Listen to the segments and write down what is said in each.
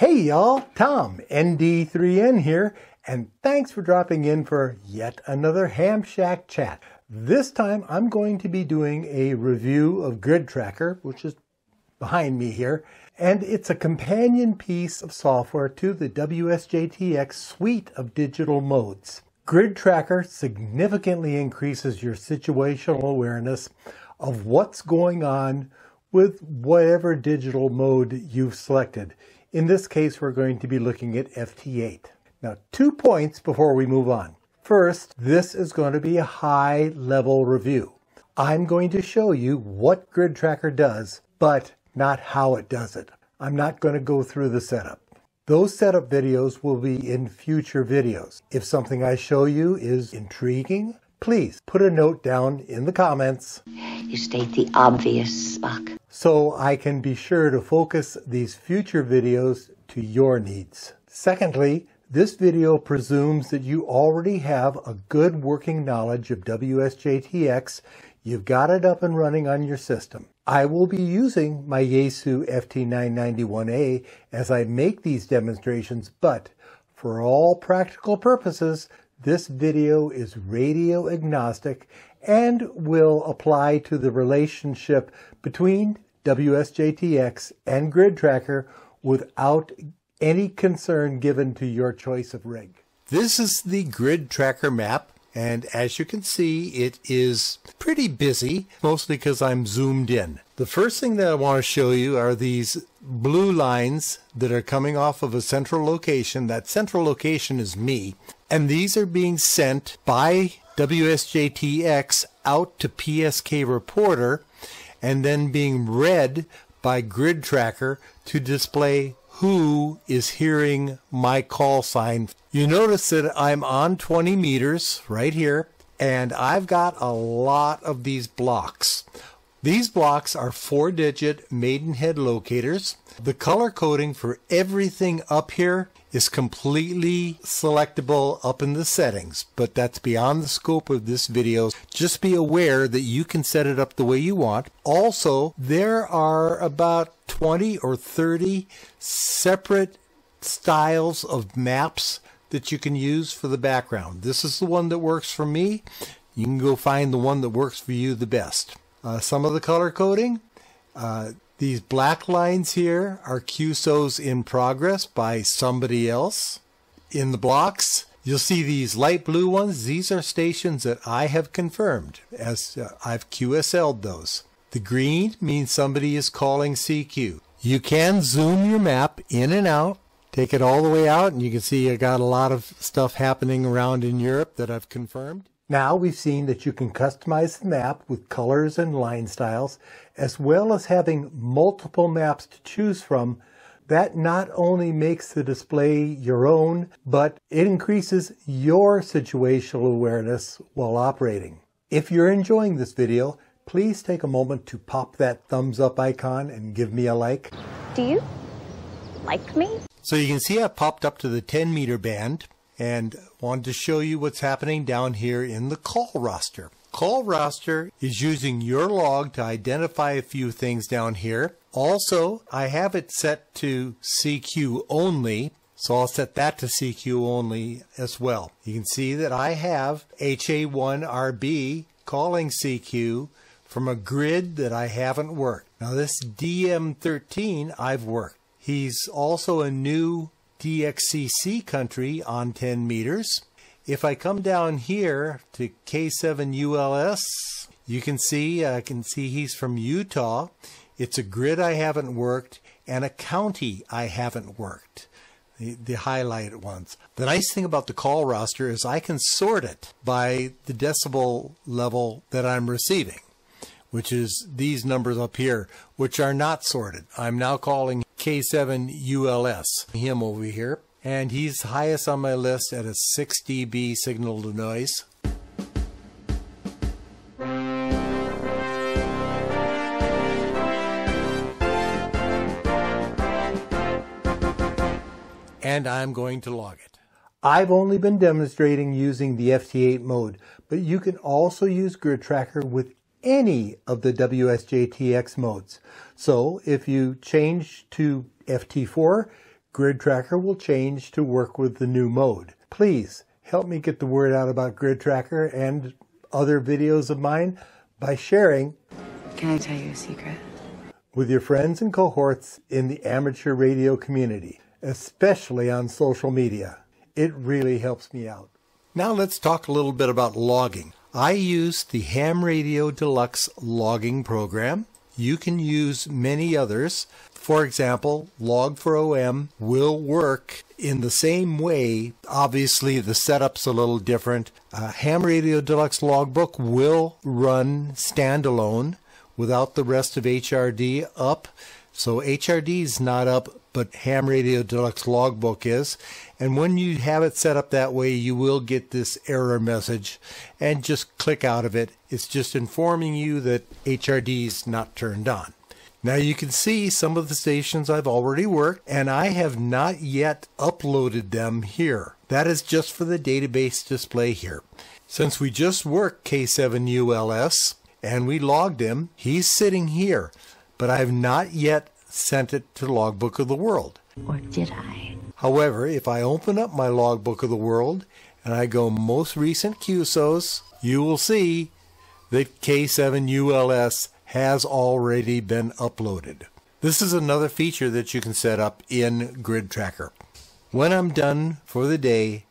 Hey y'all, Tom, ND3N here, and thanks for dropping in for yet another Ham Shack chat. This time I'm going to be doing a review of Grid Tracker, which is behind me here, and it's a companion piece of software to the WSJTX suite of digital modes. Grid Tracker significantly increases your situational awareness of what's going on with whatever digital mode you've selected. In this case, we're going to be looking at FT8. Now, two points before we move on. First, this is going to be a high level review. I'm going to show you what Grid Tracker does, but not how it does it. I'm not going to go through the setup. Those setup videos will be in future videos. If something I show you is intriguing, please put a note down in the comments. You state the obvious, Spock. So I can be sure to focus these future videos to your needs. Secondly, this video presumes that you already have a good working knowledge of WSJTX. You've got it up and running on your system. I will be using my Yaesu FT991A as I make these demonstrations, but for all practical purposes, this video is radio agnostic and will apply to the relationship between WSJTX and Grid Tracker without any concern given to your choice of rig. This is the Grid Tracker map and as you can see, it is pretty busy, mostly because I'm zoomed in. The first thing that I want to show you are these blue lines that are coming off of a central location. That central location is me. And these are being sent by WSJTX out to PSK Reporter and then being read by Grid Tracker to display who is hearing my call sign. You notice that I'm on 20 meters right here, and I've got a lot of these blocks. These blocks are four digit Maidenhead locators. The color coding for everything up here is completely selectable up in the settings, but that's beyond the scope of this video. Just be aware that you can set it up the way you want. Also, there are about 20 or 30 separate styles of maps that you can use for the background. This is the one that works for me. You can go find the one that works for you the best. Uh, some of the color coding, uh, these black lines here are QSOs in progress by somebody else. In the blocks, you'll see these light blue ones. These are stations that I have confirmed as uh, I've QSL'd those. The green means somebody is calling CQ. You can zoom your map in and out, take it all the way out, and you can see I got a lot of stuff happening around in Europe that I've confirmed. Now we've seen that you can customize the map with colors and line styles, as well as having multiple maps to choose from. That not only makes the display your own, but it increases your situational awareness while operating. If you're enjoying this video, please take a moment to pop that thumbs up icon and give me a like. Do you like me? So you can see I've popped up to the 10 meter band and wanted to show you what's happening down here in the call roster. Call roster is using your log to identify a few things down here. Also, I have it set to CQ only, so I'll set that to CQ only as well. You can see that I have HA1RB calling CQ from a grid that I haven't worked. Now this DM13 I've worked. He's also a new DXCC country on 10 meters. If I come down here to K7ULS, you can see, I can see he's from Utah. It's a grid I haven't worked and a county I haven't worked. The, the highlighted ones. The nice thing about the call roster is I can sort it by the decibel level that I'm receiving, which is these numbers up here, which are not sorted. I'm now calling K7ULS, him over here. And he's highest on my list at a 6 dB signal to noise. And I'm going to log it. I've only been demonstrating using the FT8 mode, but you can also use Grid Tracker with any of the WSJTX modes. So if you change to FT4, Grid Tracker will change to work with the new mode. Please help me get the word out about Grid Tracker and other videos of mine by sharing. Can I tell you a secret? With your friends and cohorts in the amateur radio community, especially on social media. It really helps me out. Now let's talk a little bit about logging. I use the Ham Radio Deluxe logging program. You can use many others. For example, Log4OM will work in the same way. Obviously, the setup's a little different. Uh, Ham Radio Deluxe Logbook will run standalone without the rest of HRD up. So HRD is not up, but Ham Radio Deluxe Logbook is. And when you have it set up that way, you will get this error message and just click out of it. It's just informing you that HRD is not turned on. Now you can see some of the stations I've already worked and I have not yet uploaded them here. That is just for the database display here. Since we just worked K7ULS and we logged him, he's sitting here, but I have not yet sent it to Logbook of the World. Or did I? However, if I open up my Logbook of the World and I go most recent QSOs, you will see that K7ULS has already been uploaded. This is another feature that you can set up in Grid Tracker. When I'm done for the day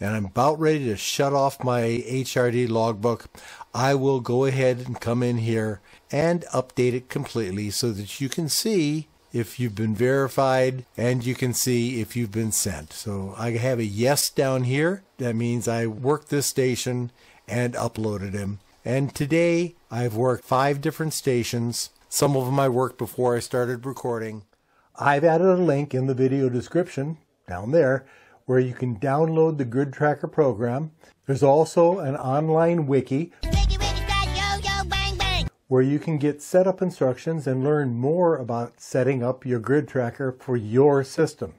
and I'm about ready to shut off my HRD logbook, I will go ahead and come in here and update it completely so that you can see if you've been verified and you can see if you've been sent. So I have a yes down here. That means I worked this station and uploaded him. And today I've worked five different stations. Some of them I worked before I started recording. I've added a link in the video description down there where you can download the Grid Tracker program. There's also an online wiki where you can get setup instructions and learn more about setting up your grid tracker for your system.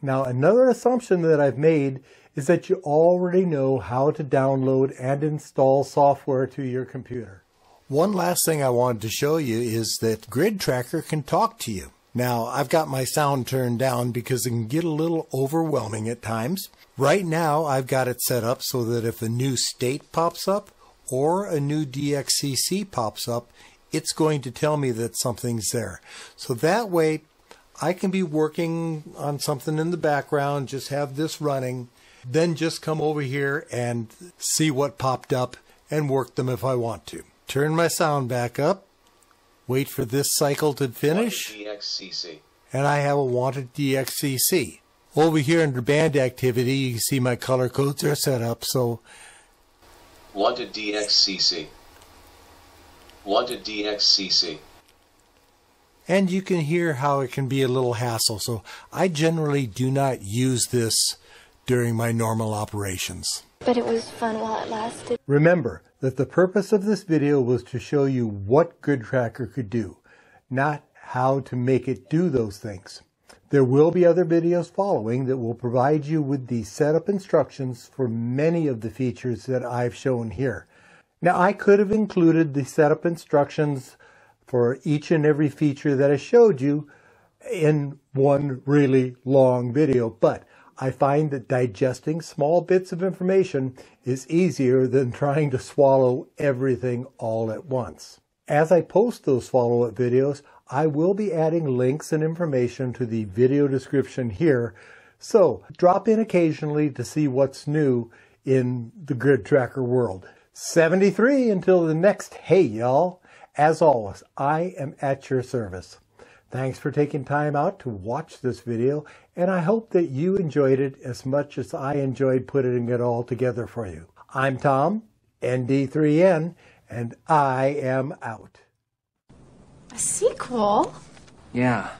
Now, another assumption that I've made is that you already know how to download and install software to your computer. One last thing I wanted to show you is that Grid Tracker can talk to you. Now, I've got my sound turned down because it can get a little overwhelming at times. Right now, I've got it set up so that if a new state pops up or a new DXCC pops up, it's going to tell me that something's there. So that way, I can be working on something in the background, just have this running, then just come over here and see what popped up and work them if I want to. Turn my sound back up, wait for this cycle to finish, and I have a wanted DXCC. Over here under band activity, you can see my color codes are set up, so Wanted DXCC. Wanted DXCC. and you can hear how it can be a little hassle. So I generally do not use this during my normal operations. But it was fun while it lasted. Remember that the purpose of this video was to show you what Grid Tracker could do, not how to make it do those things. There will be other videos following that will provide you with the setup instructions for many of the features that I've shown here. Now I could have included the setup instructions for each and every feature that I showed you in one really long video, but I find that digesting small bits of information is easier than trying to swallow everything all at once. As I post those follow-up videos, I will be adding links and information to the video description here, so drop in occasionally to see what's new in the Grid Tracker world. 73 until the next Hey Y'all. As always, I am at your service. Thanks for taking time out to watch this video, and I hope that you enjoyed it as much as I enjoyed putting it all together for you. I'm Tom, ND3N, and I am out. A sequel? Yeah,